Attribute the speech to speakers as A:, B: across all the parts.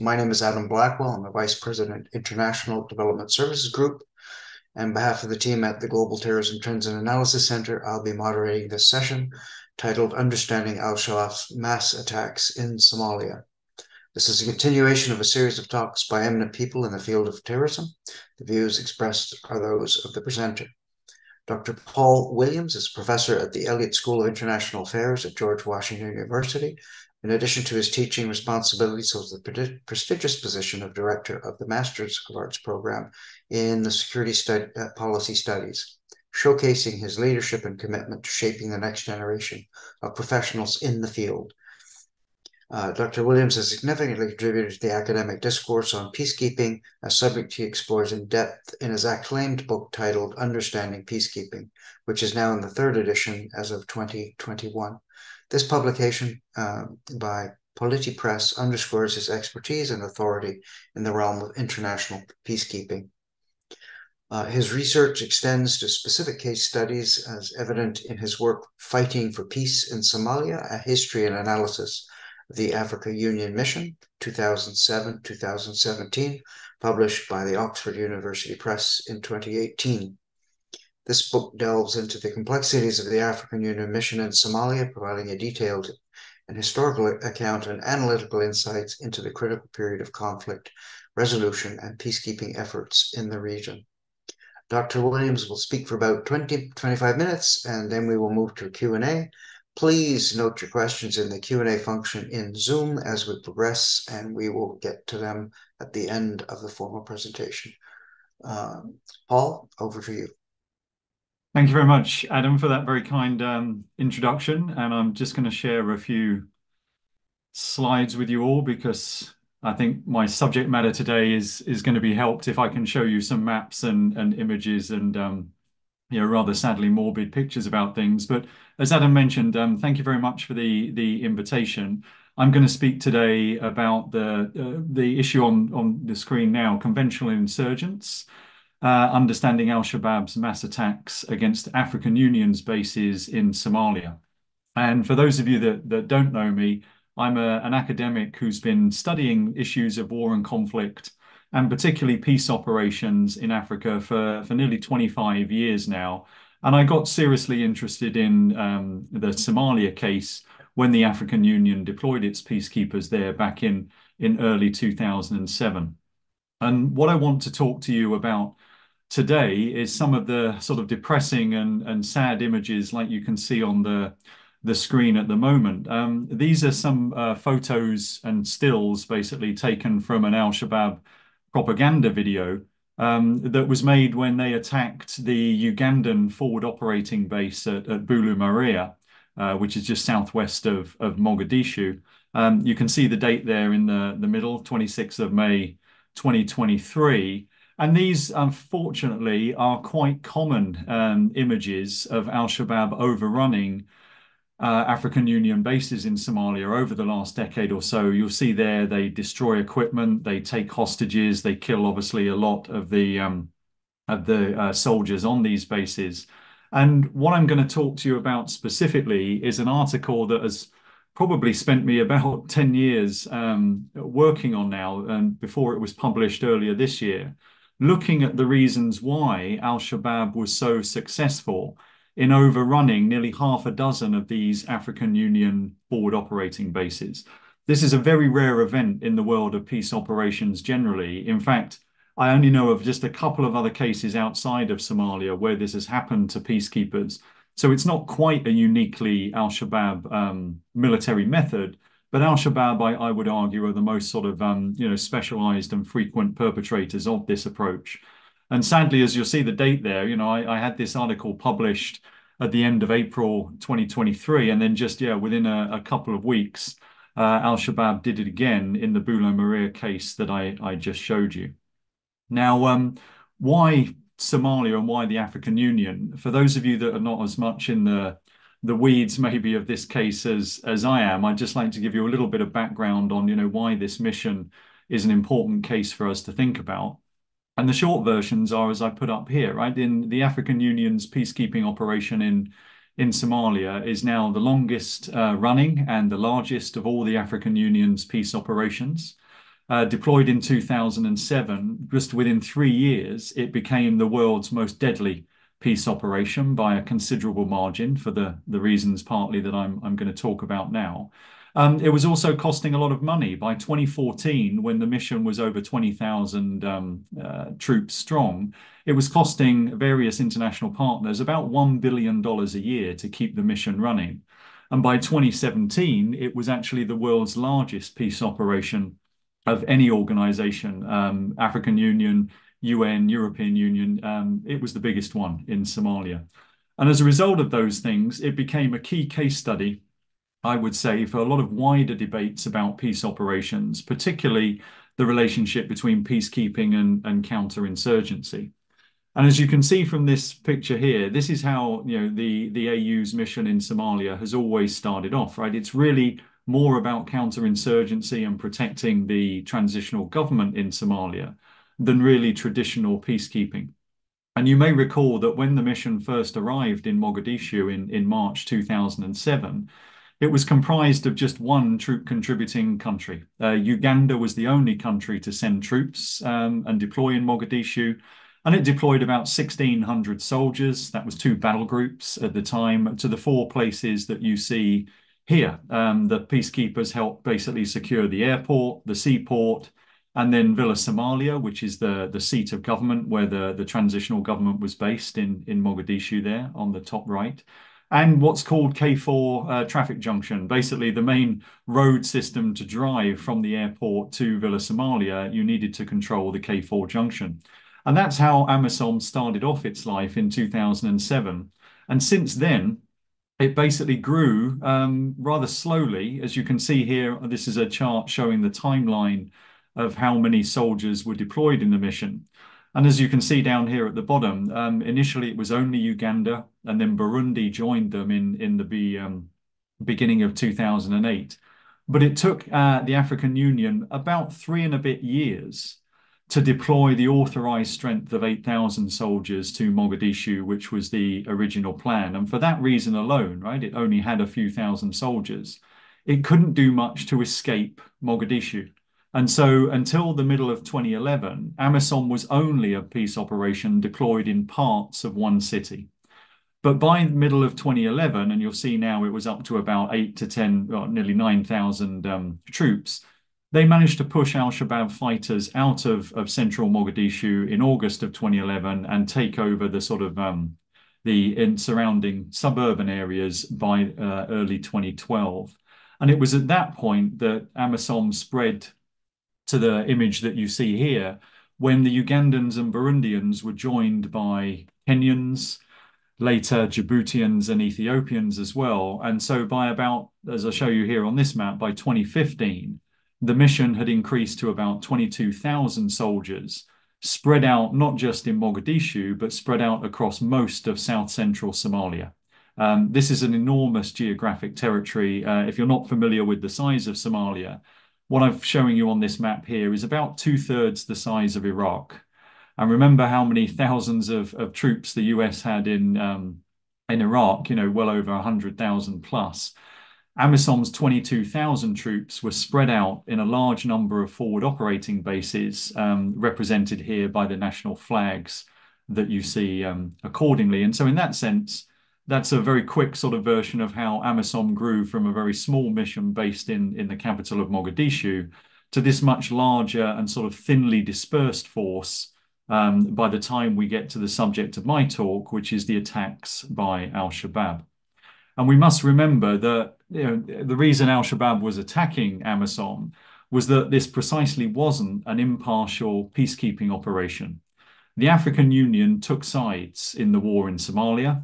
A: My name is Adam Blackwell. I'm the Vice President, International Development Services Group. And on behalf of the team at the Global Terrorism Trends and Analysis Center, I'll be moderating this session titled Understanding Al Shabaab's Mass Attacks in Somalia. This is a continuation of a series of talks by eminent people in the field of terrorism. The views expressed are those of the presenter. Dr. Paul Williams is a professor at the Elliott School of International Affairs at George Washington University. In addition to his teaching responsibilities, he holds the prestigious position of director of the Masters of Arts program in the Security Stud uh, Policy Studies, showcasing his leadership and commitment to shaping the next generation of professionals in the field. Uh, Dr. Williams has significantly contributed to the academic discourse on peacekeeping, a subject he explores in depth in his acclaimed book titled Understanding Peacekeeping, which is now in the third edition as of 2021. This publication uh, by Polity Press underscores his expertise and authority in the realm of international peacekeeping. Uh, his research extends to specific case studies, as evident in his work Fighting for Peace in Somalia, a history and analysis of the Africa Union Mission, 2007 2017, published by the Oxford University Press in 2018. This book delves into the complexities of the African Union mission in Somalia, providing a detailed and historical account and analytical insights into the critical period of conflict, resolution, and peacekeeping efforts in the region. Dr. Williams will speak for about 20, 25 minutes, and then we will move to Q&A. Please note your questions in the Q&A function in Zoom as we progress, and we will get to them at the end of the formal presentation. Um, Paul, over to you.
B: Thank you very much, Adam, for that very kind um, introduction. And I'm just going to share a few slides with you all because I think my subject matter today is is going to be helped if I can show you some maps and, and images and um, you know, rather sadly morbid pictures about things. But as Adam mentioned, um, thank you very much for the the invitation. I'm going to speak today about the uh, the issue on on the screen now: conventional insurgents, uh, understanding Al Shabaab's mass attacks against African Union's bases in Somalia. And for those of you that that don't know me, I'm a, an academic who's been studying issues of war and conflict and particularly peace operations in Africa for, for nearly 25 years now. And I got seriously interested in um, the Somalia case when the African Union deployed its peacekeepers there back in, in early 2007. And what I want to talk to you about today is some of the sort of depressing and, and sad images like you can see on the, the screen at the moment. Um, these are some uh, photos and stills basically taken from an Al-Shabaab propaganda video um, that was made when they attacked the Ugandan forward operating base at, at Bulu Maria, uh, which is just southwest of, of Mogadishu. Um, you can see the date there in the, the middle, 26th of May, 2023. And these, unfortunately, are quite common um, images of Al Shabaab overrunning uh, African Union bases in Somalia over the last decade or so, you'll see there they destroy equipment, they take hostages, they kill obviously a lot of the um, of the uh, soldiers on these bases. And what I'm going to talk to you about specifically is an article that has probably spent me about 10 years um, working on now, and before it was published earlier this year, looking at the reasons why Al Shabaab was so successful in overrunning nearly half a dozen of these African Union forward operating bases. This is a very rare event in the world of peace operations generally. In fact, I only know of just a couple of other cases outside of Somalia where this has happened to peacekeepers. So it's not quite a uniquely Al Shabaab um, military method, but Al Shabaab, I, I, would argue, are the most sort of um, you know specialized and frequent perpetrators of this approach. And sadly, as you'll see the date there, you know, I, I had this article published at the end of April 2023, and then just yeah, within a, a couple of weeks, uh, Al Shabaab did it again in the Bulu Maria case that I I just showed you. Now, um, why Somalia and why the African Union? For those of you that are not as much in the the weeds maybe of this case as as I am, I'd just like to give you a little bit of background on you know why this mission is an important case for us to think about. And the short versions are as I put up here, right? In the African Union's peacekeeping operation in in Somalia is now the longest uh, running and the largest of all the African Union's peace operations. uh, deployed in 2007, just within three years, it became the world's most deadly peace operation by a considerable margin for the, the reasons partly that I'm, I'm going to talk about now. Um, it was also costing a lot of money. By 2014, when the mission was over 20,000 um, uh, troops strong, it was costing various international partners about $1 billion a year to keep the mission running. And by 2017, it was actually the world's largest peace operation of any organization, um, African Union, UN, European Union. Um, it was the biggest one in Somalia. And as a result of those things, it became a key case study, I would say, for a lot of wider debates about peace operations, particularly the relationship between peacekeeping and, and counterinsurgency. And as you can see from this picture here, this is how you know the, the AU's mission in Somalia has always started off, right? It's really more about counterinsurgency and protecting the transitional government in Somalia than really traditional peacekeeping. And you may recall that when the mission first arrived in Mogadishu in, in March 2007, it was comprised of just one troop contributing country. Uh, Uganda was the only country to send troops um, and deploy in Mogadishu. And it deployed about 1,600 soldiers. That was two battle groups at the time to the four places that you see here. Um, the peacekeepers helped basically secure the airport, the seaport, and then Villa Somalia, which is the, the seat of government where the, the transitional government was based in, in Mogadishu there on the top right. And what's called K4 uh, traffic junction, basically the main road system to drive from the airport to Villa Somalia, you needed to control the K4 junction. And that's how AMISOM started off its life in 2007. And since then, it basically grew um, rather slowly. As you can see here, this is a chart showing the timeline of how many soldiers were deployed in the mission. And as you can see down here at the bottom, um, initially it was only Uganda, and then Burundi joined them in, in the um, beginning of 2008. But it took uh, the African Union about three and a bit years to deploy the authorized strength of 8,000 soldiers to Mogadishu, which was the original plan. And for that reason alone, right, it only had a few thousand soldiers. It couldn't do much to escape Mogadishu. And so until the middle of 2011, AMISOM was only a peace operation deployed in parts of one city. But by the middle of 2011, and you'll see now it was up to about eight to 10, well, nearly 9,000 um, troops, they managed to push al-Shabaab fighters out of, of central Mogadishu in August of 2011 and take over the sort of um, the in surrounding suburban areas by uh, early 2012. And it was at that point that AMISOM spread to the image that you see here when the Ugandans and Burundians were joined by Kenyans, later Djiboutians and Ethiopians as well. And so by about, as I show you here on this map, by 2015, the mission had increased to about 22,000 soldiers, spread out not just in Mogadishu, but spread out across most of south central Somalia. Um, this is an enormous geographic territory. Uh, if you're not familiar with the size of Somalia, what I'm showing you on this map here is about two thirds the size of Iraq. And remember how many thousands of, of troops the US had in um, in Iraq, you know, well over 100,000 plus. AMISOM's 22,000 troops were spread out in a large number of forward operating bases, um, represented here by the national flags that you see um, accordingly. And so in that sense, that's a very quick sort of version of how AMISOM grew from a very small mission based in, in the capital of Mogadishu to this much larger and sort of thinly dispersed force um, by the time we get to the subject of my talk, which is the attacks by al-Shabaab. And we must remember that you know, the reason al-Shabaab was attacking AMISOM was that this precisely wasn't an impartial peacekeeping operation. The African Union took sides in the war in Somalia.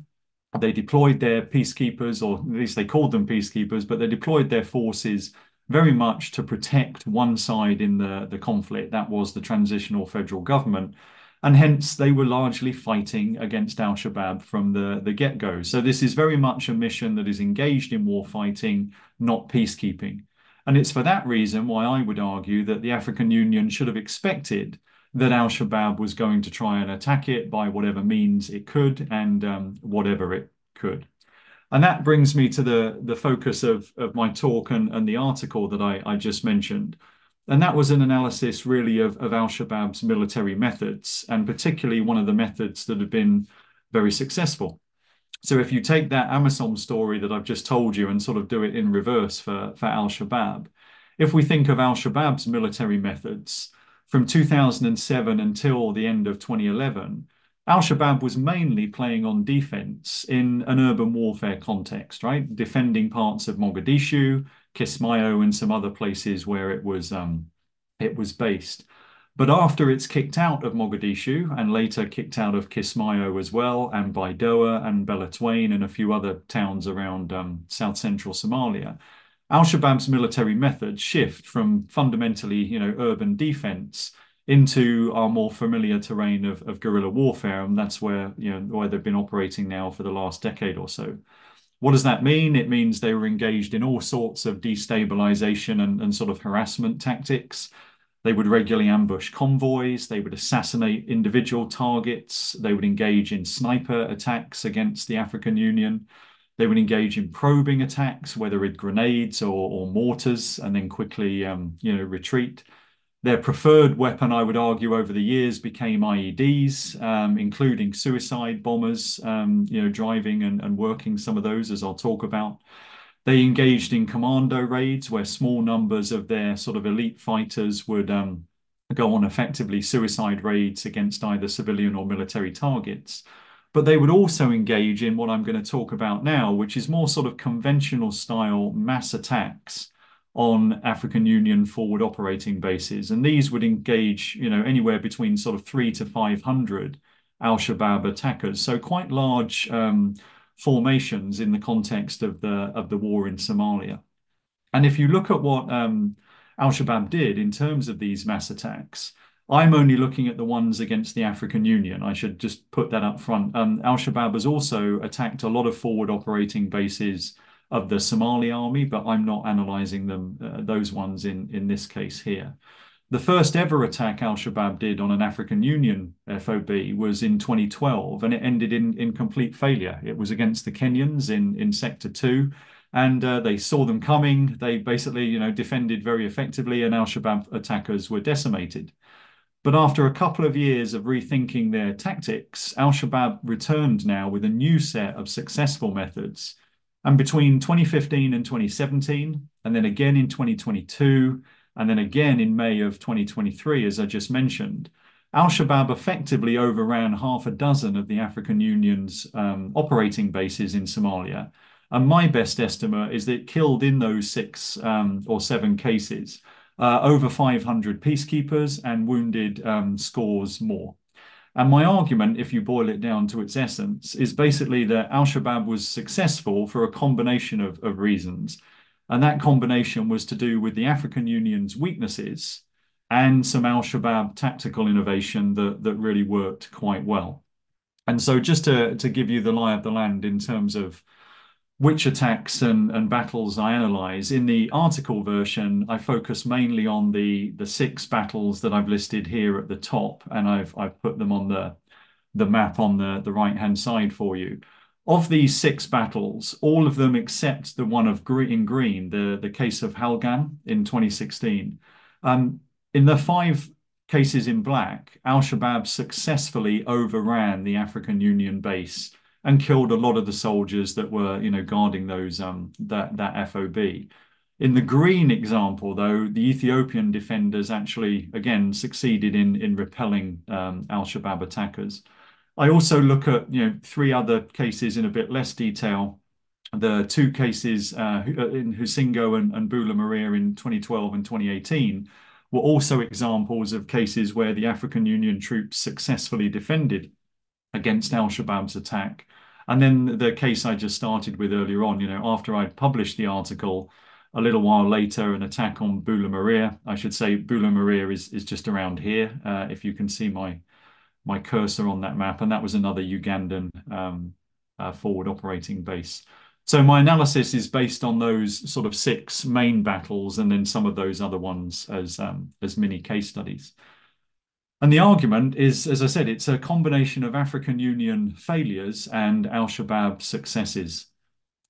B: They deployed their peacekeepers, or at least they called them peacekeepers, but they deployed their forces very much to protect one side in the, the conflict. That was the transitional federal government and hence they were largely fighting against Al Shabaab from the, the get go. So, this is very much a mission that is engaged in war fighting, not peacekeeping. And it's for that reason why I would argue that the African Union should have expected that Al Shabaab was going to try and attack it by whatever means it could and um, whatever it could. And that brings me to the, the focus of, of my talk and, and the article that I, I just mentioned, And that was an analysis really of, of Al Shabaab's military methods, and particularly one of the methods that have been very successful. So if you take that AMISOM story that I've just told you and sort of do it in reverse for, for Al Shabaab, if we think of Al Shabaab's military methods from 2007 until the end of 2011, Al Shabaab was mainly playing on defense in an urban warfare context, right? Defending parts of Mogadishu, Kismayo, and some other places where it was um, it was based. But after it's kicked out of Mogadishu and later kicked out of Kismayo as well, and by Baidoa and Beledweyne and a few other towns around um, south central Somalia, Al Shabaab's military methods shift from fundamentally, you know, urban defense into our more familiar terrain of, of guerrilla warfare, and that's where you know where they've been operating now for the last decade or so. What does that mean? It means they were engaged in all sorts of destabilization and, and sort of harassment tactics. They would regularly ambush convoys, they would assassinate individual targets, they would engage in sniper attacks against the African Union. They would engage in probing attacks, whether with grenades or, or mortars, and then quickly, um, you know, retreat. Their preferred weapon, I would argue, over the years became IEDs, um, including suicide bombers, um, you know, driving and, and working some of those, as I'll talk about. They engaged in commando raids where small numbers of their sort of elite fighters would um, go on effectively suicide raids against either civilian or military targets. But they would also engage in what I'm going to talk about now, which is more sort of conventional style mass attacks on African Union forward operating bases. And these would engage, you know, anywhere between sort of three to 500 Al-Shabaab attackers. So quite large um, formations in the context of the of the war in Somalia. And if you look at what um, Al Shabaab did in terms of these mass attacks, I'm only looking at the ones against the African Union. I should just put that up front. Um, Al Shabaab has also attacked a lot of forward operating bases of the Somali army, but I'm not analysing them uh, those ones in in this case here. The first ever attack Al Shabaab did on an African Union FOB was in 2012, and it ended in, in complete failure. It was against the Kenyans in, in Sector 2, and uh, they saw them coming. They basically, you know, defended very effectively, and Al Shabaab attackers were decimated. But after a couple of years of rethinking their tactics, Al Shabaab returned now with a new set of successful methods. And between 2015 and 2017, and then again in 2022, and then again in May of 2023, as I just mentioned, Al-Shabaab effectively overran half a dozen of the African Union's um, operating bases in Somalia. And my best estimate is that it killed in those six um, or seven cases uh, over 500 peacekeepers and wounded um, scores more. And my argument, if you boil it down to its essence, is basically that Al Shabaab was successful for a combination of, of reasons. And that combination was to do with the African Union's weaknesses and some Al Shabaab tactical innovation that, that really worked quite well. And so, just to, to give you the lie of the land in terms of which attacks and, and battles I analyze, in the article version, I focus mainly on the, the six battles that I've listed here at the top, and I've, I've put them on the, the map on the, the right hand side for you. Of these six battles, all of them except the one of green, in green, the, the case of Halgan in 2016. Um, in the five cases in black, Al Shabaab successfully overran the African Union base and killed a lot of the soldiers that were, you know, guarding those um, that that FOB. In the green example, though, the Ethiopian defenders actually again succeeded in in repelling um, Al Shabaab attackers. I also look at you know three other cases in a bit less detail. The two cases uh, uh in Hosingo and, and Bula Maria in 2012 and 2018 were also examples of cases where the African Union troops successfully defended against Al Shabaab's attack. And then the case I just started with earlier on, you know, after I'd published the article, a little while later, an attack on Bula Maria. I should say Bula Maria is, is just around here, uh, if you can see my my cursor on that map, and that was another Ugandan um, uh, forward operating base. So my analysis is based on those sort of six main battles and then some of those other ones as um, as mini case studies. And the argument is, as I said, it's a combination of African Union failures and Al-Shabaab successes.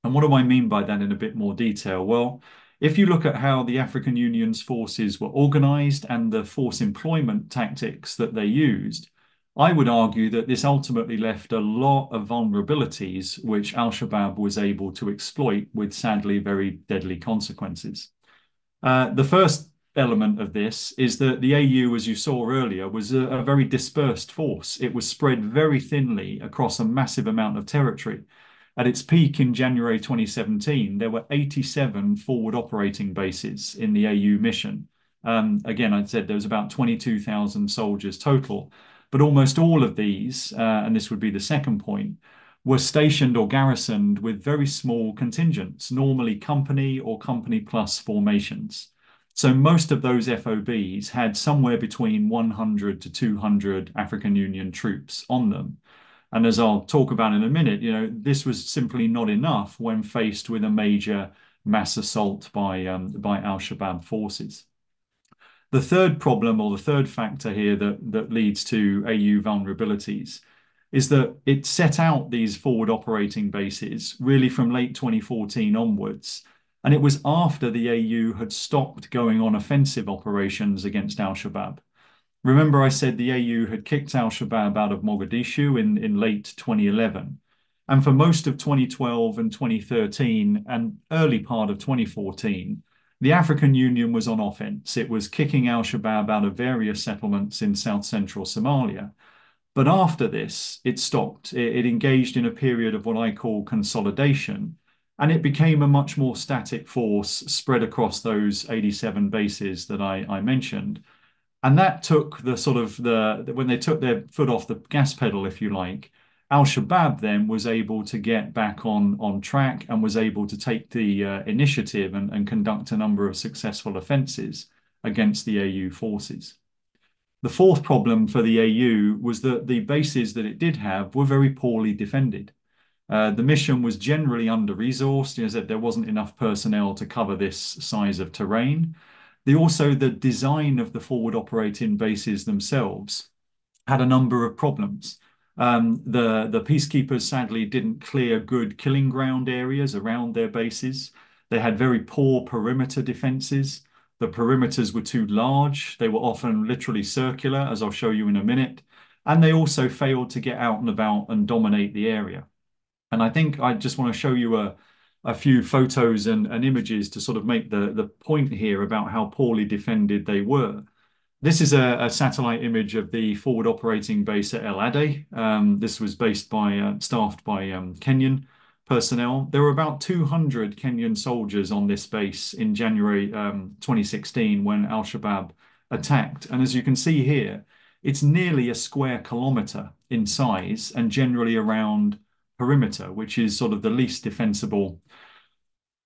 B: And what do I mean by that in a bit more detail? Well, If you look at how the African Union's forces were organized and the force employment tactics that they used, I would argue that this ultimately left a lot of vulnerabilities which Al Shabaab was able to exploit with sadly very deadly consequences. Uh, the first element of this is that the AU, as you saw earlier, was a, a, very dispersed force. It was spread very thinly across a massive amount of territory. At its peak in January 2017, there were 87 forward operating bases in the AU mission. Um, again, I said there was about 22,000 soldiers total. But almost all of these, uh, and this would be the second point, were stationed or garrisoned with very small contingents, normally company or company plus formations. So most of those FOBs had somewhere between 100 to 200 African Union troops on them. And as I'll talk about in a minute, you know, this was simply not enough when faced with a major mass assault by um, by al-Shabaab forces. The third problem or the third factor here that, that leads to AU vulnerabilities is that it set out these forward operating bases really from late 2014 onwards. And it was after the AU had stopped going on offensive operations against Al Shabaab. Remember, I said the AU had kicked Al Shabaab out of Mogadishu in, in late 2011. And for most of 2012 and 2013 and early part of 2014, the African Union was on offense. It was kicking al Shabaab out of various settlements in south central Somalia. But after this, it stopped. It, it, engaged in a period of what I call consolidation, and it became a much more static force spread across those 87 bases that I, I mentioned. And that took the sort of the, when they took their foot off the gas pedal, if you like, Al-Shabaab then was able to get back on, on track and was able to take the uh, initiative and, and conduct a number of successful offences against the AU forces. The fourth problem for the AU was that the bases that it did have were very poorly defended. Uh, the mission was generally under-resourced. As said, there wasn't enough personnel to cover this size of terrain. The, also, the design of the forward operating bases themselves had a number of problems. Um, the, the peacekeepers sadly didn't clear good killing ground areas around their bases. They had very poor perimeter defenses. The perimeters were too large. They were often literally circular, as I'll show you in a minute. And they also failed to get out and about and dominate the area. And I think I just want to show you a, a few photos and, and images to sort of make the, the point here about how poorly defended they were. This is a, a, satellite image of the forward operating base at El Ade. Um, this was based by, uh, staffed by um, Kenyan personnel. There were about 200 Kenyan soldiers on this base in January um, 2016 when Al-Shabaab attacked. And as you can see here, it's nearly a square kilometer in size and generally around perimeter, which is sort of the least defensible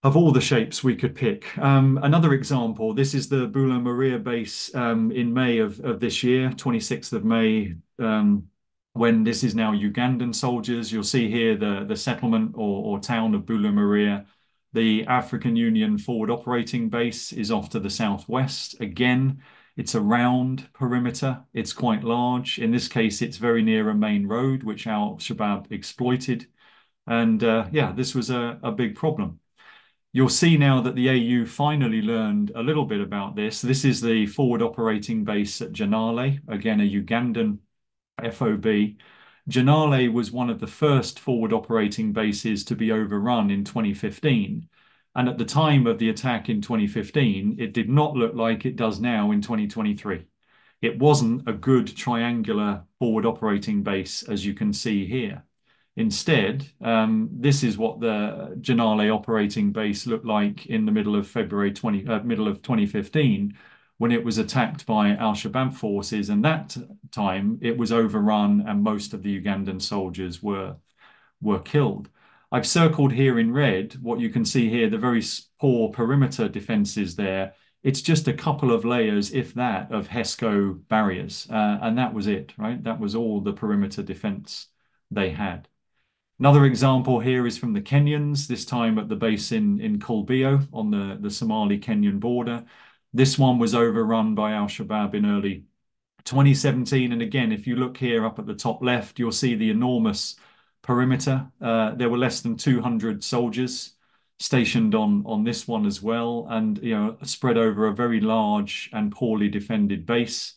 B: of all the shapes we could pick. Um, another example, this is the Bula Maria base um, in May of, of this year, 26th of May, um, when this is now Ugandan soldiers. You'll see here the, the settlement or, or town of Bula Maria. The African Union forward operating base is off to the southwest. Again, it's a round perimeter. It's quite large. In this case, it's very near a main road, which al-Shabaab exploited. And uh, yeah, this was a, a big problem. You'll see now that the AU finally learned a little bit about this. This is the forward operating base at Janale, again, a Ugandan FOB. Janale was one of the first forward operating bases to be overrun in 2015. And at the time of the attack in 2015, it did not look like it does now in 2023. It wasn't a good triangular forward operating base, as you can see here. Instead, um, this is what the Janale operating base looked like in the middle of February 20, uh, middle of 2015, when it was attacked by al-Shabaab forces. And that time it was overrun and most of the Ugandan soldiers were, were killed. I've circled here in red what you can see here, the very poor perimeter defenses there. It's just a couple of layers, if that, of HESCO barriers. Uh, and that was it, right? That was all the perimeter defense they had. Another example here is from the Kenyans, this time at the base in, in Kolbio on the, the Somali-Kenyan border. This one was overrun by al-Shabaab in early 2017. And again, if you look here up at the top left, you'll see the enormous perimeter. Uh, there were less than 200 soldiers stationed on on this one as well, and you know spread over a very large and poorly defended base.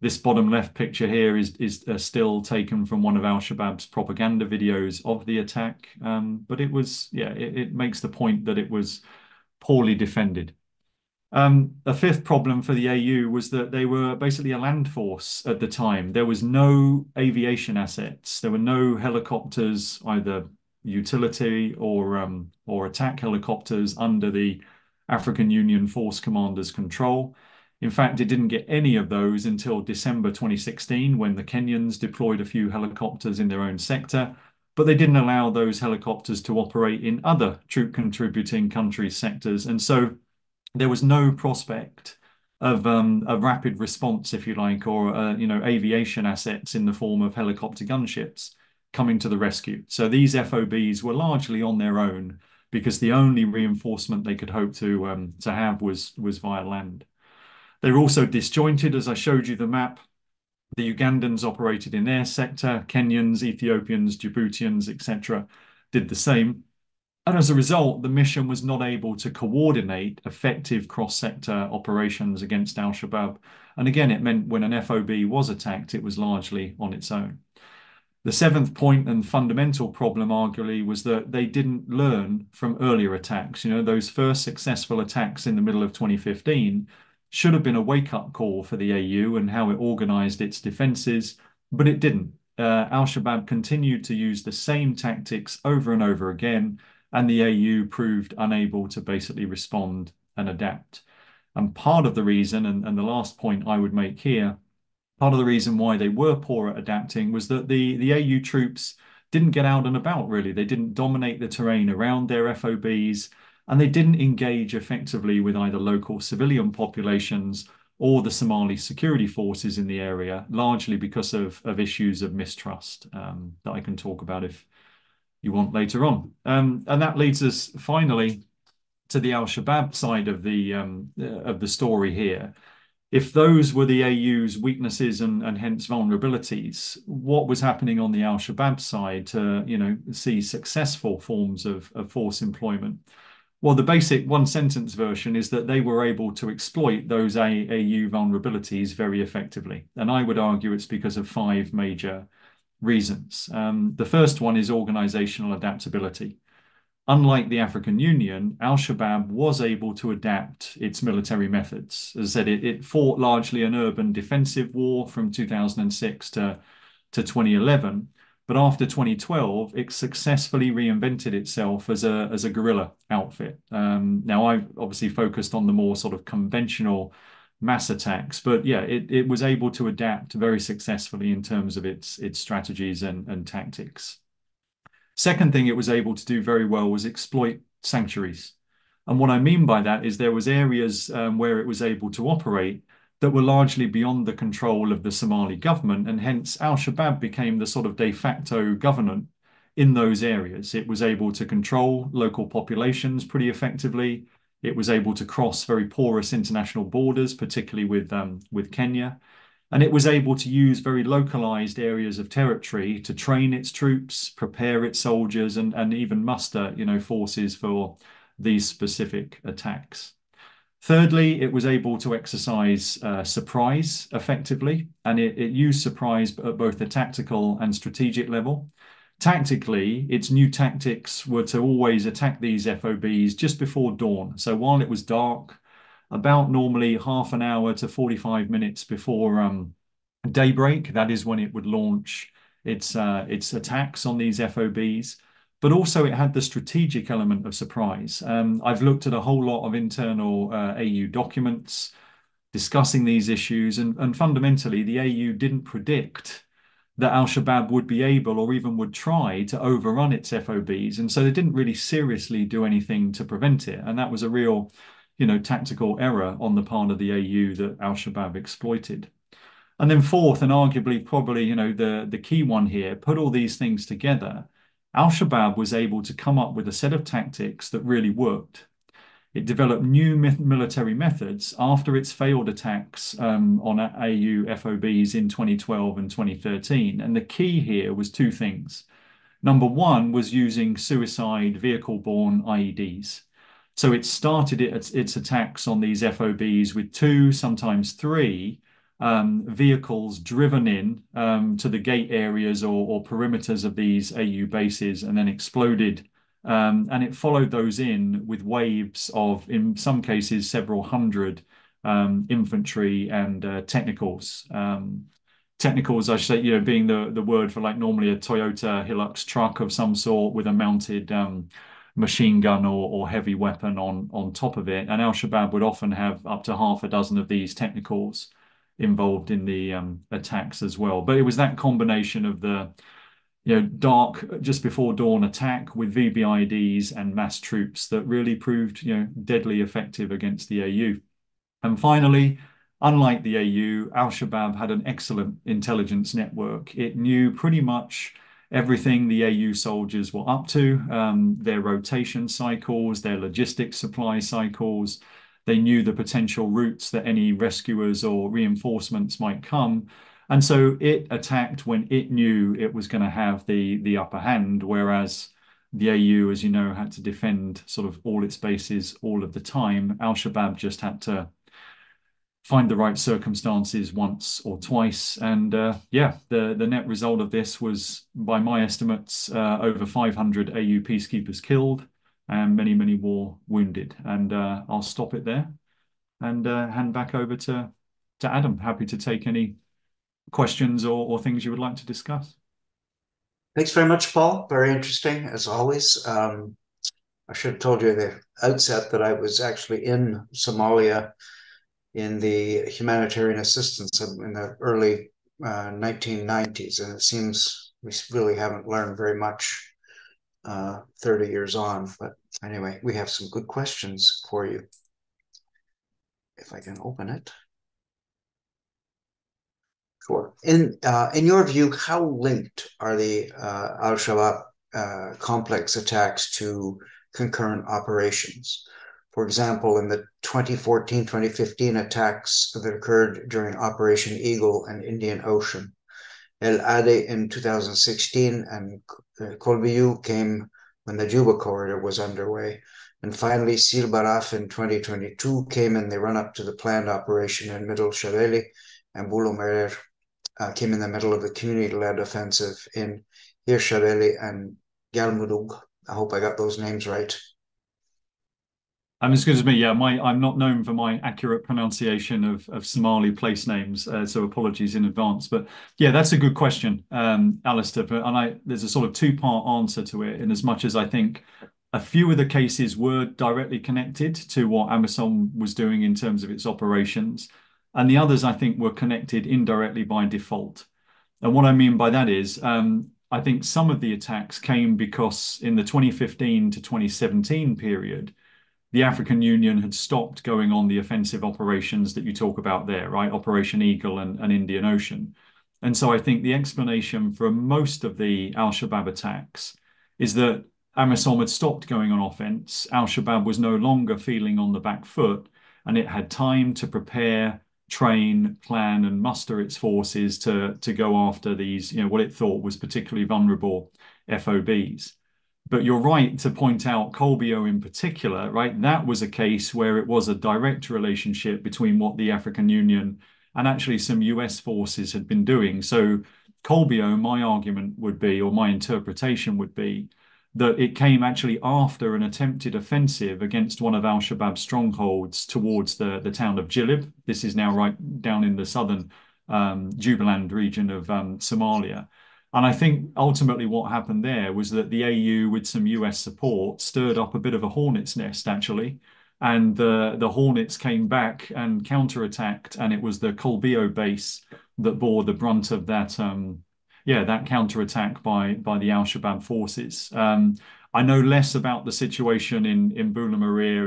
B: This bottom left picture here is is uh, still taken from one of Al Shabaab's propaganda videos of the attack, um, but it was yeah it, it makes the point that it was poorly defended. Um, a fifth problem for the AU was that they were basically a land force at the time. There was no aviation assets. There were no helicopters, either utility or um, or attack helicopters under the African Union Force Commander's control. In fact, it didn't get any of those until December 2016 when the Kenyans deployed a few helicopters in their own sector, but they didn't allow those helicopters to operate in other troop contributing countries' sectors. And so there was no prospect of um, a rapid response, if you like, or uh, you know aviation assets in the form of helicopter gunships coming to the rescue. So these FOBs were largely on their own because the only reinforcement they could hope to um, to have was was via land. They were also disjointed, as I showed you the map. The Ugandans operated in their sector, Kenyans, Ethiopians, Djiboutians, etc., did the same. And as a result, the mission was not able to coordinate effective cross-sector operations against al-Shabaab. And again, it meant when an FOB was attacked, it was largely on its own. The seventh point and fundamental problem, arguably, was that they didn't learn from earlier attacks. You know, those first successful attacks in the middle of 2015 should have been a wake-up call for the AU and how it organized its defenses, but it didn't. Uh, al-Shabaab continued to use the same tactics over and over again, and the AU proved unable to basically respond and adapt. And part of the reason, and, and the last point I would make here, part of the reason why they were poor at adapting was that the, the AU troops didn't get out and about really. They didn't dominate the terrain around their FOBs, and they didn't engage effectively with either local civilian populations or the Somali security forces in the area, largely because of, of issues of mistrust um, that I can talk about if you want later on. Um, and that leads us finally to the Al-Shabaab side of the um, uh, of the story here. If those were the AU's weaknesses and, and hence vulnerabilities, what was happening on the Al-Shabaab side to you know see successful forms of, of force employment? Well, the basic one sentence version is that they were able to exploit those AU vulnerabilities very effectively. And I would argue it's because of five major reasons. Um, the first one is organizational adaptability. Unlike the African Union, Al Shabaab was able to adapt its military methods. As I said, it, it fought largely an urban defensive war from 2006 to, to 2011. But after 2012, it successfully reinvented itself as a, as a guerrilla outfit. Um, now, I've obviously focused on the more sort of conventional mass attacks. But yeah, it, it was able to adapt very successfully in terms of its its strategies and, and tactics. Second thing it was able to do very well was exploit sanctuaries. And what I mean by that is there was areas um, where it was able to operate that were largely beyond the control of the Somali government, and hence al-Shabaab became the sort of de facto government in those areas. It was able to control local populations pretty effectively. It was able to cross very porous international borders, particularly with, um, with Kenya. And it was able to use very localized areas of territory to train its troops, prepare its soldiers, and, and even muster you know, forces for these specific attacks. Thirdly, it was able to exercise uh, surprise effectively, and it, it used surprise at both the tactical and strategic level. Tactically, its new tactics were to always attack these FOBs just before dawn. So while it was dark, about normally half an hour to 45 minutes before um, daybreak, that is when it would launch its, uh, its attacks on these FOBs. But also it had the strategic element of surprise. Um, I've looked at a whole lot of internal uh, AU documents discussing these issues, and, and fundamentally, the AU didn't predict that Al Shabaab would be able or even would try to overrun its FOBs. And so they didn't really seriously do anything to prevent it. And that was a real, you know, tactical error on the part of the AU that Al Shabaab exploited. And then fourth, and arguably probably, you know, the, the key one here, put all these things together. Al Shabaab was able to come up with a set of tactics that really worked. It developed new military methods after its failed attacks um, on AU FOBs in 2012 and 2013. And the key here was two things. Number one was using suicide vehicle-borne IEDs. So it started its, its attacks on these FOBs with two, sometimes three um, vehicles driven in um, to the gate areas or, or, perimeters of these AU bases and then exploded. Um, and it followed those in with waves of, in some cases, several hundred um, infantry and uh, technicals. Um, technicals, I should say, you know, being the, the word for like normally a Toyota Hilux truck of some sort with a mounted um, machine gun or, or heavy weapon on, on top of it. And Al Shabaab would often have up to half a dozen of these technicals involved in the um, attacks as well. But it was that combination of the you know dark just before dawn attack with VBIEDs and mass troops that really proved you know deadly effective against the AU. And finally, unlike the AU, Al Shabaab had an excellent intelligence network. It knew pretty much everything the AU soldiers were up to, um, their rotation cycles, their logistics supply cycles, they knew the potential routes that any rescuers or reinforcements might come. And so it attacked when it knew it was going to have the, the upper hand, whereas the AU, as you know, had to defend sort of all its bases all of the time. Al Shabaab just had to find the right circumstances once or twice. And uh, yeah, the, the net result of this was, by my estimates, uh, over 500 AU peacekeepers killed, and many, many more wounded. And uh, I'll stop it there and uh, hand back over to, to Adam. Happy to take any questions or, or things you would like to discuss.
A: Thanks very much, Paul. Very interesting, as always. Um, I should have told you at the outset that I was actually in Somalia in the humanitarian assistance in the early uh, 1990s, and it seems we really haven't learned very much uh, 30 years on. But anyway, we have some good questions for you. If I can open it. Sure. In uh, in your view, how linked are the uh, Al Shabaab uh, complex attacks to concurrent operations? For example, in the 2014-2015 attacks that occurred during Operation Eagle and Indian Ocean, El Ade in 2016 and Kolbio came when the Juba corridor was underway. And finally, Sil Baraf in 2022 came in the run up to the planned operation in Middle Shabelle, and Bulumerer uh, came in the middle of the community led offensive in Hirshabelle and Galmudug. I hope I got those names right.
B: Um, excuse me, yeah, my I'm not known for my accurate pronunciation of, of Somali place names, uh, so apologies in advance. But yeah, that's a good question, um, Alistair. But, and I there's a sort of two part answer to it, in as much as I think a few of the cases were directly connected to what AMISOM was doing in terms of its operations, and the others I think were connected indirectly by default. And what I mean by that is, um, I think some of the attacks came because in the 2015 to 2017 period the African Union had stopped going on the offensive operations that you talk about there, right? Operation Eagle and, and Indian Ocean. And so I think the explanation for most of the Al Shabaab attacks is that AMISOM had stopped going on offense. Al Shabaab was no longer feeling on the back foot, and it had time to prepare, train, plan, and muster its forces to, to go after these, you know, what it thought was particularly vulnerable FOBs. But you're right to point out Kolbio in particular, right? That was a case where it was a direct relationship between what the African Union and actually some US forces had been doing. So Kolbio, my argument would be, or my interpretation would be, that it came actually after an attempted offensive against one of al-Shabaab's strongholds towards the, the town of Jilib. This is now right down in the southern um, Jubaland region of um, Somalia. And I think ultimately what happened there was that the AU, with some US support, stirred up a bit of a hornet's nest, actually. And the, the Hornets came back and counterattacked, and it was the Kolbio base that bore the brunt of that, um, yeah, that counterattack by by the Al Shabaab forces. Um, I know less about the situation in in Bula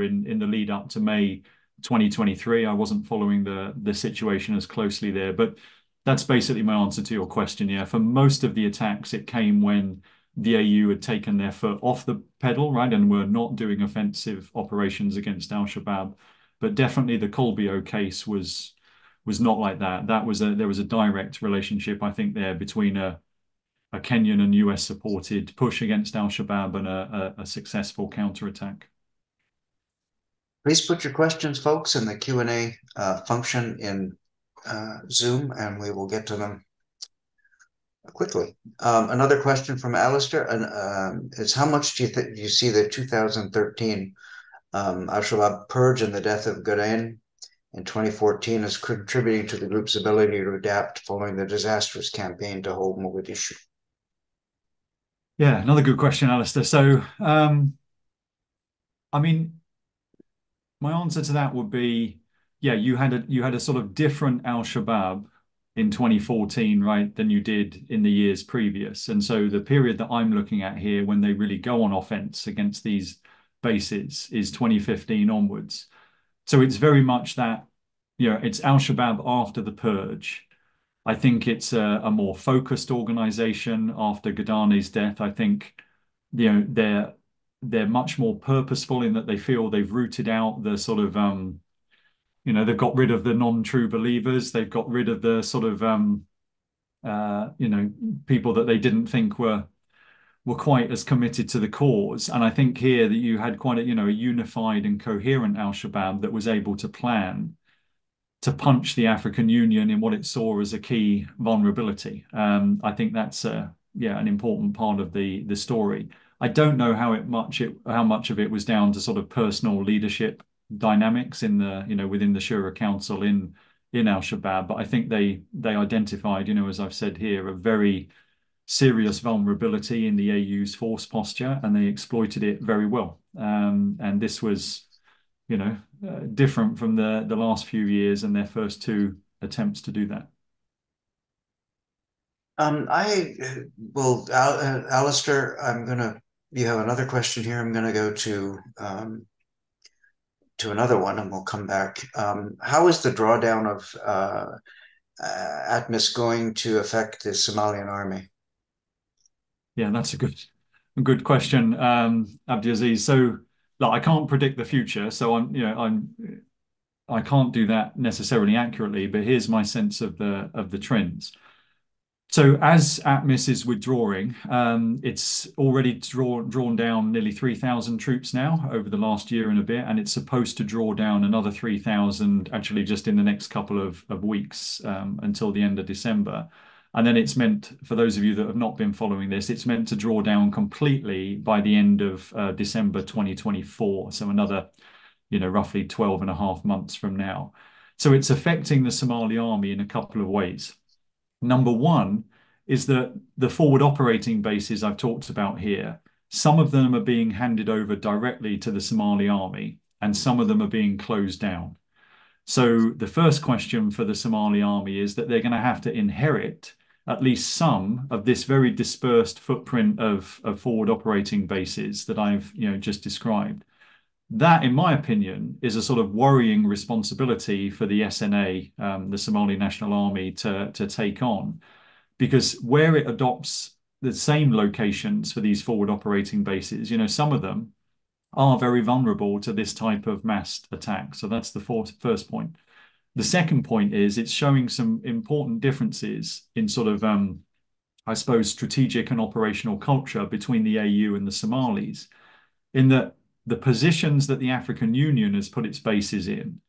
B: in in the lead up to May 2023. I wasn't following the the situation as closely there, but that's basically my answer to your question. Yeah, for most of the attacks, it came when the AU had taken their foot off the pedal, right, and were not doing offensive operations against Al Shabaab. But definitely, the Kolbio case was was not like that. That was a there was a direct relationship, I think, there between a a Kenyan and US supported push against Al Shabaab and a, a, a successful counterattack.
A: Please put your questions, folks, in the Q&A uh, function in uh, Zoom, and we will get to them quickly. Um, another question from Alistair and, um, is how much do you, th- you see the 2013 um, Al-Shabaab purge and the death of Godane in 2014 as contributing to the group's ability to adapt following the disastrous campaign to hold Mogadishu?
B: Yeah, another good question, Alistair. So, um, I mean, my answer to that would be, yeah, you had a you had a sort of different Al Shabaab in 2014, right, than you did in the years previous. And so the period that I'm looking at here, when they really go on offense against these bases, is 2015 onwards. So it's very much that, you know, it's Al Shabaab after the purge. I think it's a, a more focused organization after Godane's death. I think, you know, they're they're much more purposeful in that they feel they've rooted out the sort of um, you know they've got rid of the non-true believers they've got rid of the sort of um, uh, you know people that they didn't think were were quite as committed to the cause. And i think here that you had quite a you know a unified and coherent al-shabaab that was able to plan to punch the african union in what it saw as a key vulnerability. Um, i think that's a yeah an important part of the the story. I don't know how it much it how much of it was down to sort of personal leadership dynamics in the you know within the Shura Council in in Al Shabaab, but I think they they identified, you know, as I've said here, a very serious vulnerability in the AU's force posture, and they exploited it very well. Um, and this was, you know, uh, different from the the last few years and their first two attempts to do that.
A: Um, I well, Al, uh, Alistair, I'm gonna. You have another question here. I'm gonna go to um, to another one, and we'll come back. Um, how is the drawdown of uh, uh, ATMIS going to affect the Somalian army?
B: Yeah, that's a good, a good question, um, Abdiaziz. So, I can't predict the future, so I'm, you know, I'm, I can't do that necessarily accurately. But here's my sense of the of the trends. So as ATMIS is withdrawing, um, it's already draw, drawn down nearly 3,000 troops now over the last year and a bit, and it's supposed to draw down another 3,000 actually just in the next couple of, of weeks um, until the end of December. And then it's meant, for those of you that have not been following this, it's meant to draw down completely by the end of uh, December 2024. So another, you know, roughly 12 and a half months from now. So it's affecting the Somali army in a couple of ways. Number one is that the forward operating bases I've talked about here, some of them are being handed over directly to the Somali army, and some of them are being closed down. So the first question for the Somali army is that they're going to have to inherit at least some of this very dispersed footprint of, of forward operating bases that I've you know just described. That, in my opinion, is a sort of worrying responsibility for the SNA, um, the Somali National Army, to, to take on. Because where it adopts the same locations for these forward operating bases, you know, some of them are very vulnerable to this type of massed attack. So that's the first point. The second point is it's showing some important differences in sort of, um, I suppose, strategic and operational culture between the AU and the Somalis, in that the positions that the African Union has put its bases in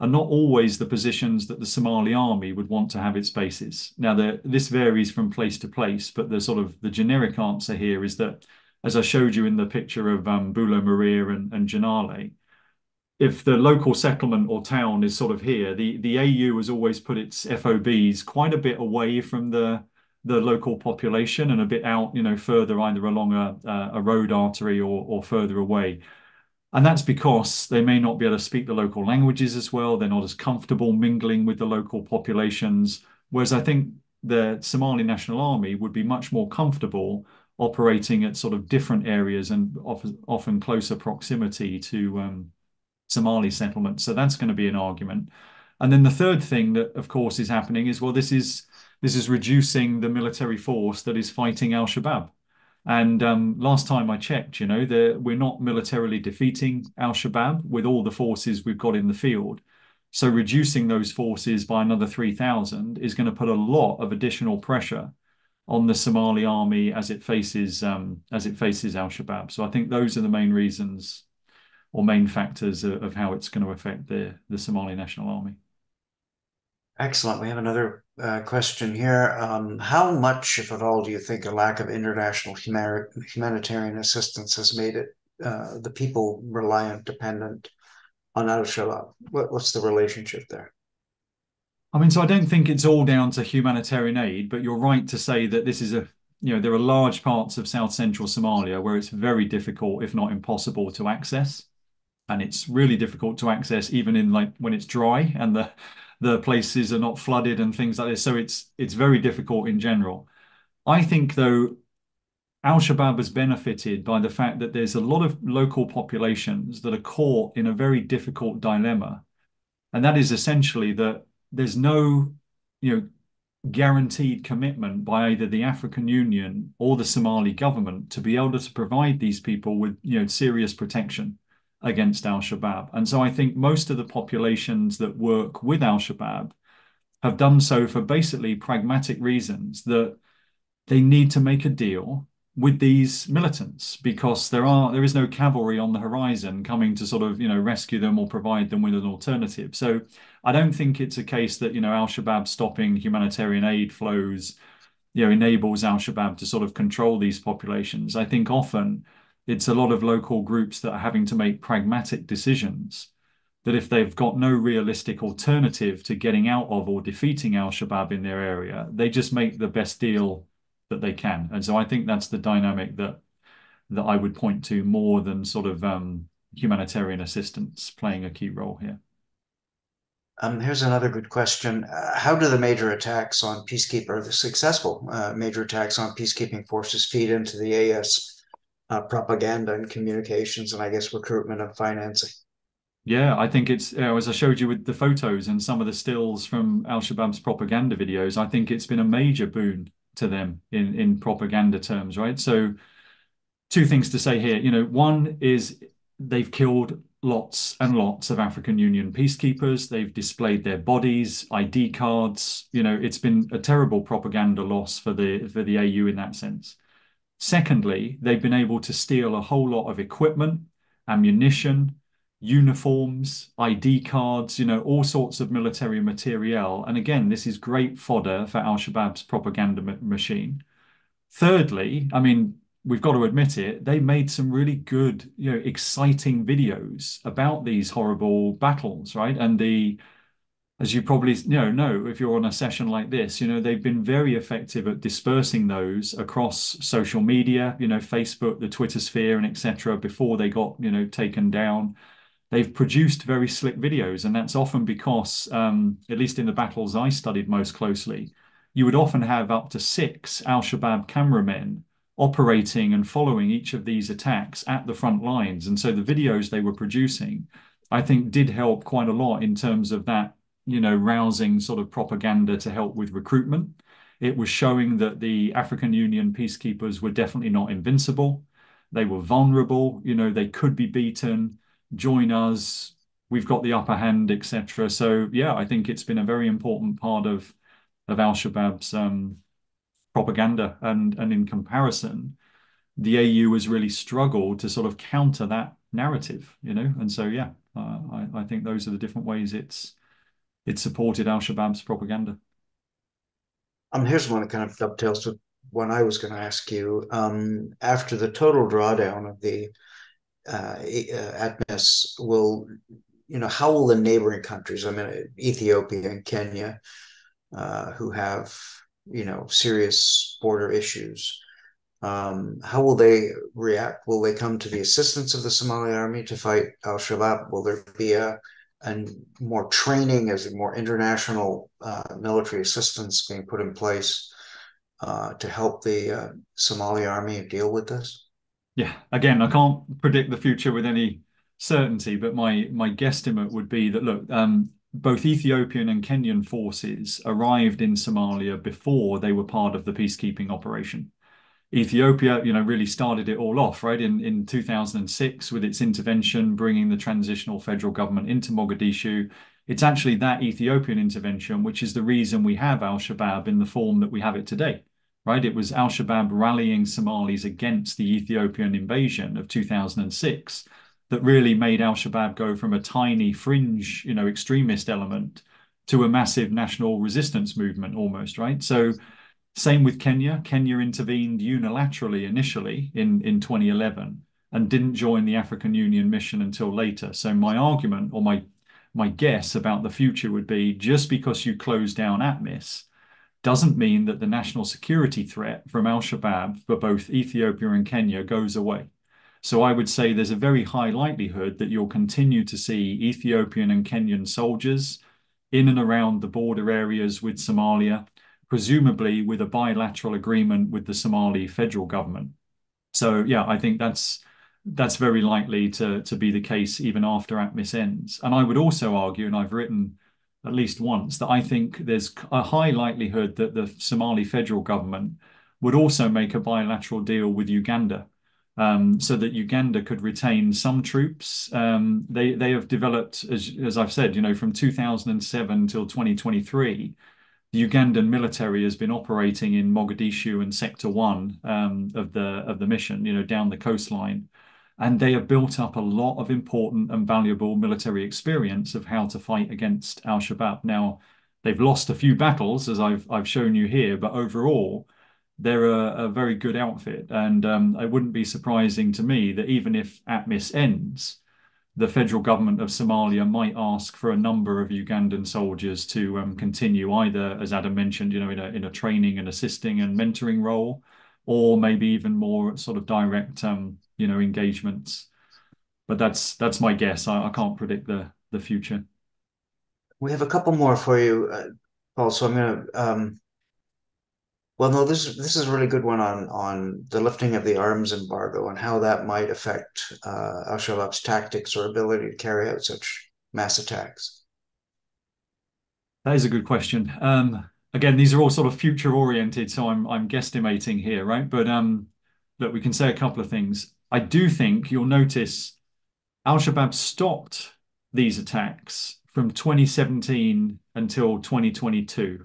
B: are not always the positions that the Somali army would want to have its bases. Now, the, this varies from place to place, but the sort of the generic answer here is that, as I showed you in the picture of um, Bulo Marer and, and Janale, if the local settlement or town is sort of here, the, the AU has always put its FOBs quite a bit away from the the local population and a bit out, you know, further either along a, a road artery or, or further away. And that's because they may not be able to speak the local languages as well. They're not as comfortable mingling with the local populations. Whereas I think the Somali National Army would be much more comfortable operating at sort of different areas and often closer proximity to um, Somali settlements. So that's going to be an argument. And then the third thing that, of course, is happening is well, this is this is reducing the military force that is fighting Al Shabaab. And um, last time I checked, you know, the, we're not militarily defeating Al Shabaab with all the forces we've got in the field. So reducing those forces by another 3,000 is going to put a lot of additional pressure on the Somali army as it faces um, as it faces Al Shabaab. So I think those are the main reasons or main factors of, of how it's going to affect the the Somali National Army.
A: Excellent. We have another uh, question here. Um, how much, if at all, do you think a lack of international humanitarian assistance has made it uh, the people reliant, dependent on Al Shabaab? What, what's the relationship there?
B: I mean, so I don't think it's all down to humanitarian aid, but you're right to say that this is a, you know, there are large parts of South Central Somalia where it's very difficult, if not impossible, to access. And it's really difficult to access even in like when it's dry and the the places are not flooded and things like this. So it's it's very difficult in general. I think though Al Shabaab has benefited by the fact that there's a lot of local populations that are caught in a very difficult dilemma. And that is essentially that there's no, you know, guaranteed commitment by either the African Union or the Somali government to be able to provide these people with, you know, serious protection against Al Shabaab. And so I think most of the populations that work with Al Shabaab have done so for basically pragmatic reasons that they need to make a deal with these militants because there are there is no cavalry on the horizon coming to sort of you know rescue them or provide them with an alternative. So I don't think it's a case that you know Al Shabaab stopping humanitarian aid flows you know enables Al Shabaab to sort of control these populations. I think often it's a lot of local groups that are having to make pragmatic decisions that if they've got no realistic alternative to getting out of or defeating Al Shabaab in their area, they just make the best deal that they can. And so I think that's the dynamic that that I would point to more than sort of um, humanitarian assistance playing a key role here.
A: Um, here's another good question. Uh, how do the major attacks on peacekeeper, the successful uh, major attacks on peacekeeping forces feed into the AS uh, propaganda and communications and I guess recruitment and financing?
B: Yeah, I think it's, as I showed you with the photos and some of the stills from Al Shabaab's propaganda videos, I think it's been a major boon to them in in propaganda terms, right? So two things to say here. You know, one is they've killed lots and lots of African Union peacekeepers. They've displayed their bodies, ID cards. You know, it's been a terrible propaganda loss for the for the AU in that sense. Secondly, they've been able to steal a whole lot of equipment, ammunition, uniforms, ID cards, you know, all sorts of military materiel. And again, this is great fodder for Al Shabaab's propaganda machine. Thirdly, I mean, we've got to admit it, they made some really good, you know, exciting videos about these horrible battles, right? And the as you probably you know know if you're on a session like this you know they've been very effective at dispersing those across social media you know facebook the twitter sphere and etc before they got you know taken down they've produced very slick videos, and that's often because, um, at least in the battles I studied most closely, you would often have up to six Al Shabaab cameramen operating and following each of these attacks at the front lines. And so the videos they were producing, I think, did help quite a lot in terms of that, you know, rousing sort of propaganda to help with recruitment. It was showing that the African Union peacekeepers were definitely not invincible. They were vulnerable, you know, they could be beaten join us, we've got the upper hand, etc. So yeah, I think it's been a very important part of of Al Shabaab's um, propaganda, and and in comparison, the AU has really struggled to sort of counter that narrative, you know. And so yeah, uh, I, I think those are the different ways it's it's supported Al Shabaab's propaganda.
A: Um, here's one that kind of dovetails with what I was going to ask you. Um, after the total drawdown of the uh, ATMIS will, you know, how will the neighboring countries, I mean, Ethiopia and Kenya, uh, who have, you know, serious border issues, um, how will they react? Will they come to the assistance of the Somali army to fight Al Shabaab? Will there be a and more training as more international uh, military assistance being put in place uh, to help the uh, Somali army deal with this?
B: Yeah, again, I can't predict the future with any certainty, but my my guesstimate would be that look, um, both Ethiopian and Kenyan forces arrived in Somalia before they were part of the peacekeeping operation. Ethiopia, you know, really started it all off, right, in, in 2006 with its intervention, bringing the transitional federal government into Mogadishu. It's actually that Ethiopian intervention which is the reason we have al Shabaab in the form that we have it today right? It was Al Shabaab rallying Somalis against the Ethiopian invasion of 2006 that really made Al Shabaab go from a tiny fringe, you know, extremist element to a massive national resistance movement almost, right? So same with Kenya. Kenya intervened unilaterally initially in, in 2011 and didn't join the African Union mission until later. So my argument or my my guess about the future would be just because you close down ATMIS doesn't mean that the national security threat from Al Shabaab for both Ethiopia and Kenya goes away. So I would say there's a very high likelihood that you'll continue to see Ethiopian and Kenyan soldiers in and around the border areas with Somalia, presumably with a bilateral agreement with the Somali federal government. So yeah, I think that's that's very likely to to be the case even after ATMIS ends. And I would also argue, and I've written at least once, that I think there's a high likelihood that the Somali federal government would also make a bilateral deal with Uganda. Um, so that Uganda could retain some troops. Um, they they have developed, as as I've said, you know, from 2007 till 2023, the Ugandan military has been operating in Mogadishu and Sector One um, of the of the mission, you know, down the coastline and they have built up a lot of important and valuable military experience of how to fight against Al Shabaab. Now, they've lost a few battles, as I've I've shown you here, but overall, they're a, a very good outfit, and um, it wouldn't be surprising to me that even if ATMIS ends, the federal government of Somalia might ask for a number of Ugandan soldiers to um, continue either, as Adam mentioned, you know, in a in a training and assisting and mentoring role, or maybe even more sort of direct um, you know engagements. But that's that's my guess. I, I can't predict the the future.
A: We have a couple more for you, uh, Paul. So I'm gonna. Um, well, no, this is this is a really good one on on the lifting of the arms embargo and how that might affect uh, Al Shabaab's tactics or ability to carry out such mass attacks.
B: That is a good question. Um, again, these are all sort of future oriented, so I'm I'm guesstimating here, right? But um, look, we can say a couple of things. I do think you'll notice Al Shabaab stopped these attacks from 2017 until 2022.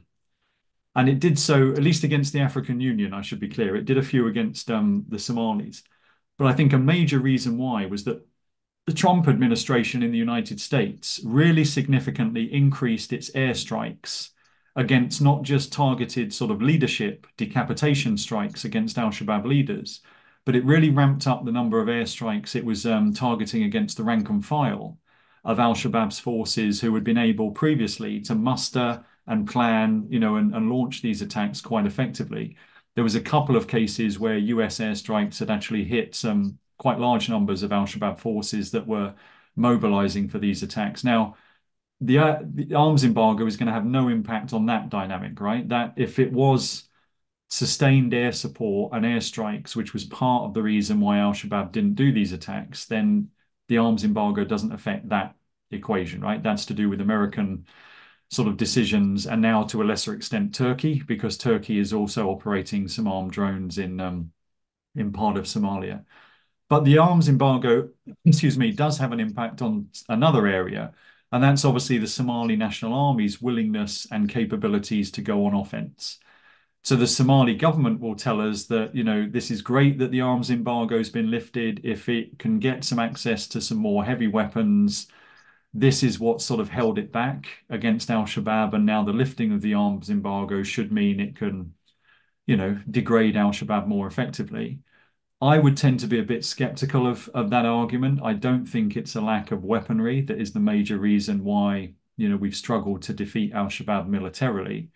B: And it did so, at least against the African Union, I should be clear. It did a few against um, the Somalis. But I think a major reason why was that the Trump administration in the United States really significantly increased its airstrikes against not just targeted sort of leadership decapitation strikes against Al Shabaab leaders, but it really ramped up the number of airstrikes it was um, targeting against the rank and file of Al Shabaab's forces who had been able previously to muster and plan, you know, and, and launch these attacks quite effectively. There was a couple of cases where US airstrikes had actually hit some quite large numbers of Al Shabaab forces that were mobilizing for these attacks. Now, the, uh, the arms embargo is going to have no impact on that dynamic, right? That if it was sustained air support and airstrikes, which was part of the reason why Al Shabaab didn't do these attacks, then the arms embargo doesn't affect that equation, right? That's to do with American sort of decisions and now to a lesser extent Turkey, because Turkey is also operating some armed drones in um, in part of Somalia. But the arms embargo, excuse me, does have an impact on another area, and that's obviously the Somali National Army's willingness and capabilities to go on offense. So the Somali government will tell us that, you know, this is great that the arms embargo has been lifted. If it can get some access to some more heavy weapons, this is what sort of held it back against Al Shabaab. And now the lifting of the arms embargo should mean it can, you know, degrade Al Shabaab more effectively. I would tend to be a bit skeptical of, of that argument. I don't think it's a lack of weaponry that is the major reason why, you know, we've struggled to defeat Al Shabaab militarily.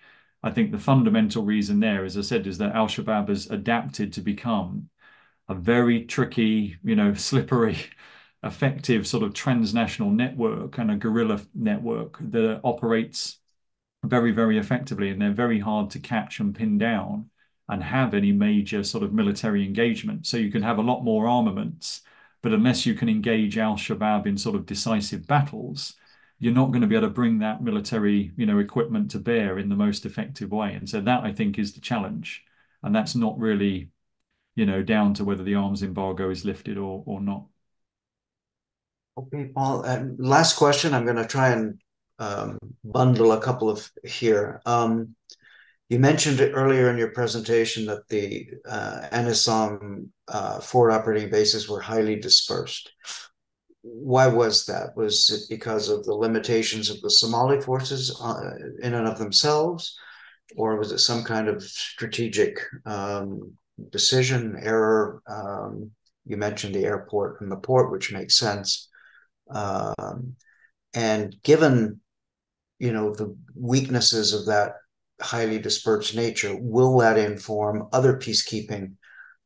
B: I think the fundamental reason there, as I said, is that Al Shabaab has adapted to become a very tricky, you know, slippery, effective sort of transnational network and a guerrilla network that operates very, very effectively. And they're very hard to catch and pin down and have any major sort of military engagement. So you can have a lot more armaments, but unless you can engage Al Shabaab in sort of decisive battles, you're not going to be able to bring that military, you know, equipment to bear in the most effective way. And so that I think is the challenge, and that's not really, you know, down to whether the arms embargo is lifted or or not.
A: Okay, Paul. Uh, last question. I'm going to try and um, bundle a couple of here. Um, You mentioned earlier in your presentation that the uh, AMISOM uh, forward operating bases were highly dispersed. Why was that? Was it because of the limitations of the Somali forces uh, in and of themselves? Or was it some kind of strategic um, decision, error? Um, you mentioned the airport and the port, which makes sense. Um, and given, you know, the weaknesses of that highly dispersed nature, will that inform other peacekeeping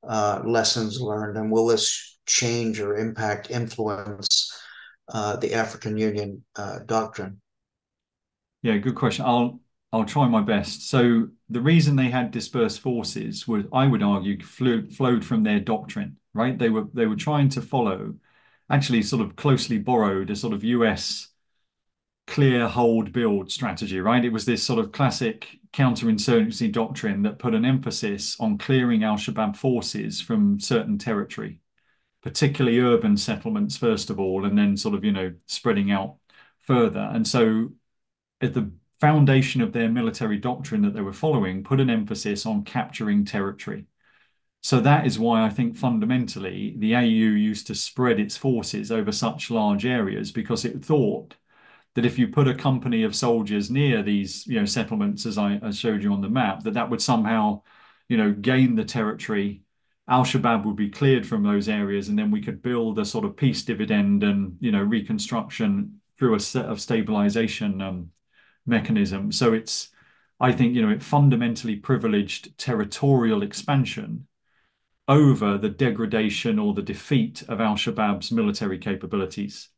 A: uh, lessons learned? And will this change or impact, influence uh, the African Union uh, doctrine?
B: Yeah, good question. I'll I'll try my best. So the reason they had dispersed forces was, I would argue, flew, flowed from their doctrine, right? They were they were trying to follow, actually, sort of closely borrowed a sort of U.S. clear, hold, build strategy, right? It was this sort of classic counterinsurgency doctrine that put an emphasis on clearing al-Shabaab forces from certain territory, particularly urban settlements first of all, and then sort of you know spreading out further. And so, at the foundation of their military doctrine that they were following, put an emphasis on capturing territory. So that is why I think fundamentally the AU used to spread its forces over such large areas because it thought that if you put a company of soldiers near these you know settlements as I, showed you on the map that that would somehow you know gain the territory. Al-shabaab would be cleared from those areas and then we could build a sort of peace dividend and you know reconstruction through a set of stabilization um, mechanism. So it's i think you know it fundamentally privileged territorial expansion over the degradation or the defeat of al-shabaab's military capabilities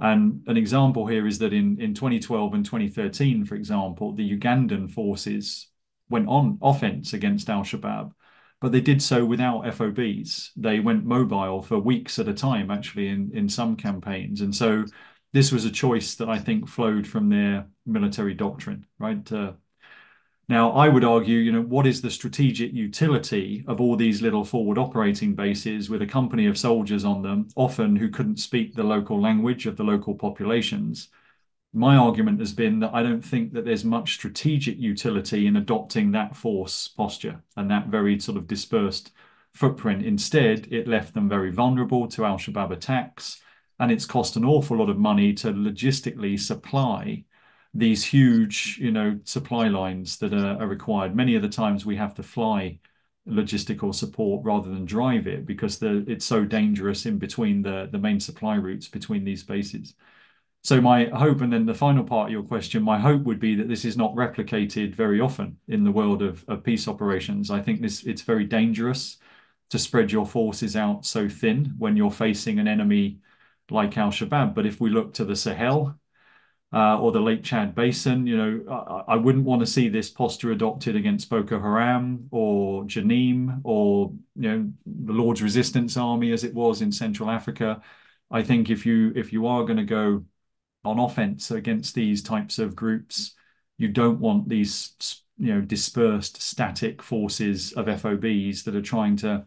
B: and an example here is that in, in 2012 and 2013, for example, the Ugandan forces went on offense against Al Shabaab, but they did so without FOBs. They went mobile for weeks at a time, actually, in, in some campaigns. And so this was a choice that I think flowed from their military doctrine, right? Now, I would argue, you know, what is the strategic utility of all these little forward operating bases with a company of soldiers on them, often who couldn't speak the local language of the local populations? My argument has been that I don't think that there's much strategic utility in adopting that force posture and that very sort of dispersed footprint. Instead, it left them very vulnerable to Al Shabaab attacks, and it's cost an awful lot of money to logistically supply these huge, you know, supply lines that are, are required. Many of the times we have to fly logistical support rather than drive it because the, it's so dangerous in between the, the main supply routes between these bases. So my hope, and then the final part of your question, my hope would be that this is not replicated very often in the world of, of peace operations. I think this it's very dangerous to spread your forces out so thin when you're facing an enemy like Al-Shabaab. But if we look to the Sahel, Uh, or the Lake Chad Basin. You know, I, I wouldn't want to see this posture adopted against Boko Haram or JNIM or you know the Lord's Resistance Army as it was in Central Africa. I think if you if you are going to go on offense against these types of groups, you don't want these you know dispersed static forces of FOBs that are trying to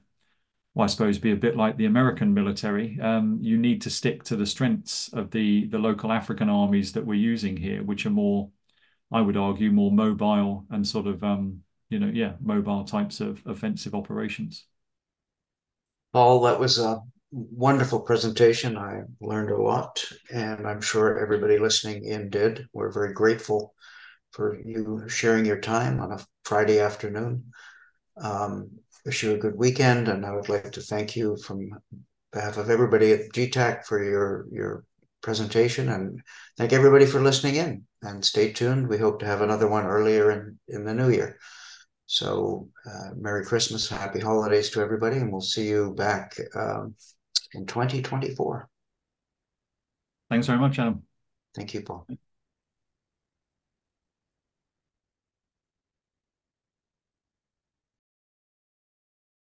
B: well, I suppose, be a bit like the American military. Um, you need to stick to the strengths of the the local African armies that we're using here, which are more, I would argue, more mobile and sort of, um, you know, yeah, mobile types of offensive operations.
A: Paul, that was a wonderful presentation. I learned a lot, and I'm sure everybody listening in did. We're very grateful for you sharing your time on a Friday afternoon. Um, wish you a good weekend, and I would like to thank you from behalf of everybody at GTAC for your your presentation, and thank everybody for listening in. And stay tuned. We hope to have another one earlier in in the new year. So, uh, Merry Christmas, Happy Holidays to everybody, and we'll see you back um, in 2024.
B: Thanks very much, Adam.
A: Thank you, Paul.